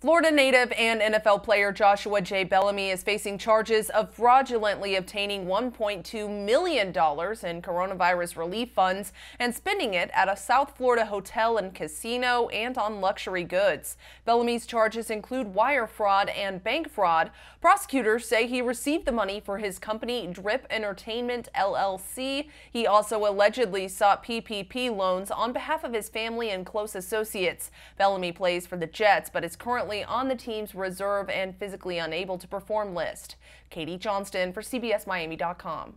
Florida native and NFL player Joshua J. Bellamy is facing charges of fraudulently obtaining $1.2 million in coronavirus relief funds and spending it at a South Florida hotel and casino and on luxury goods. Bellamy's charges include wire fraud and bank fraud. Prosecutors say he received the money for his company Drip Entertainment LLC. He also allegedly sought PPP loans on behalf of his family and close associates. Bellamy plays for the Jets but is currently currently on the team's reserve and physically unable to perform list. Katie Johnston for CBSMiami.com.